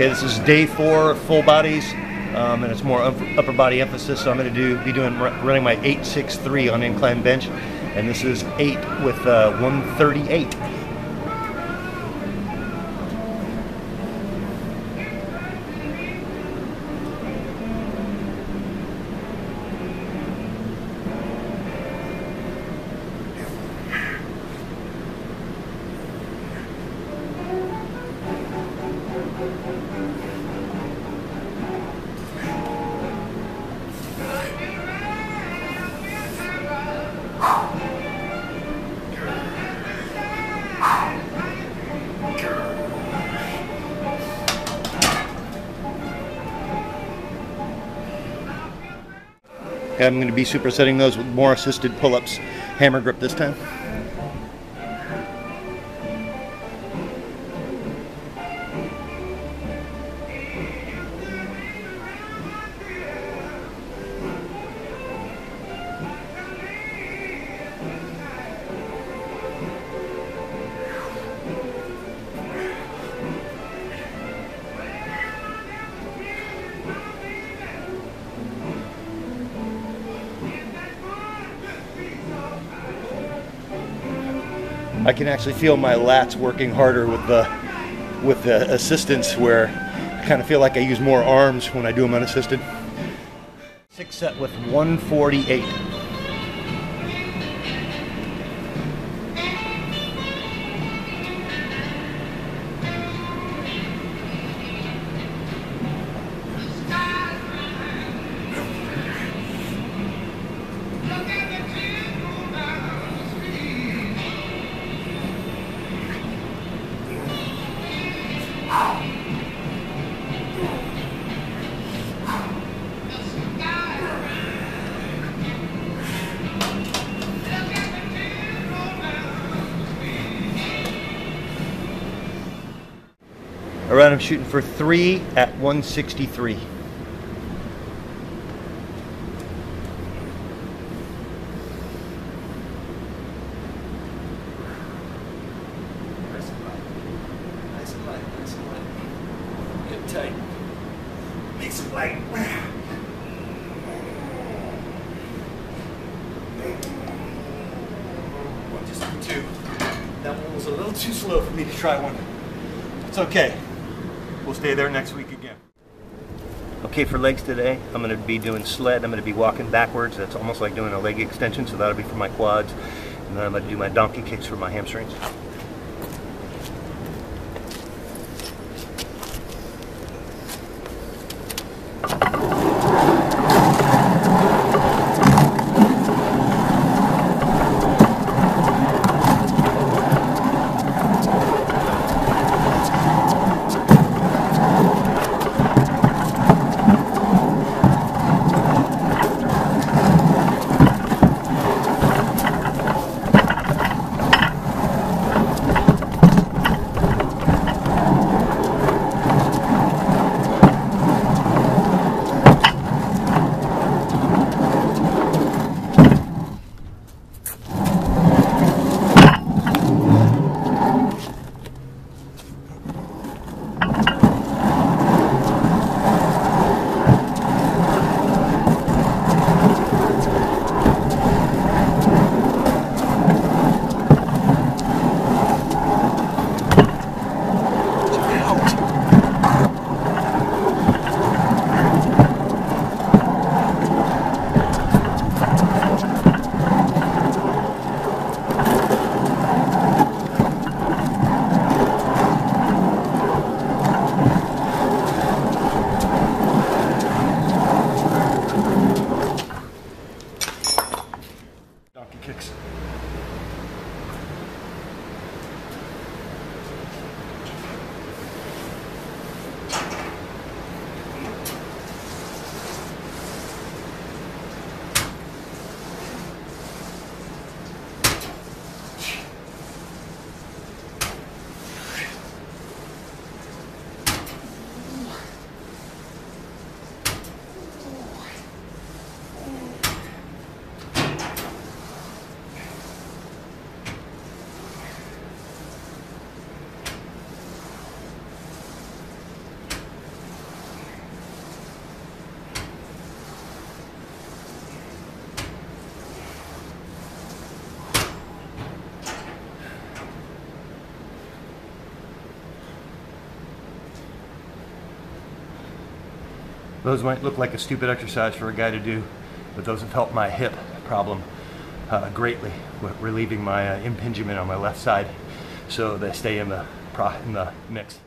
Okay, this is day four, full bodies, um, and it's more upper body emphasis. So I'm going to do be doing running my 863 on incline bench, and this is eight with uh, 138. I'm going to be supersetting those with more assisted pull-ups, hammer grip this time. I can actually feel my lats working harder with the with the assistance where I kind of feel like I use more arms when I do them unassisted. Six set with 148. Around I'm shooting for three at 163. Nice and light, nice and light. Get tight. Make some light. One. That one was a little too slow for me to try one. It's okay. We'll stay there next week again. Okay, for legs today, I'm going to be doing sled. I'm going to be walking backwards. That's almost like doing a leg extension, so that'll be for my quads. And then I'm going to do my donkey kicks for my hamstrings. Those might look like a stupid exercise for a guy to do, but those have helped my hip problem uh, greatly, relieving my uh, impingement on my left side, so they stay in the in the mix.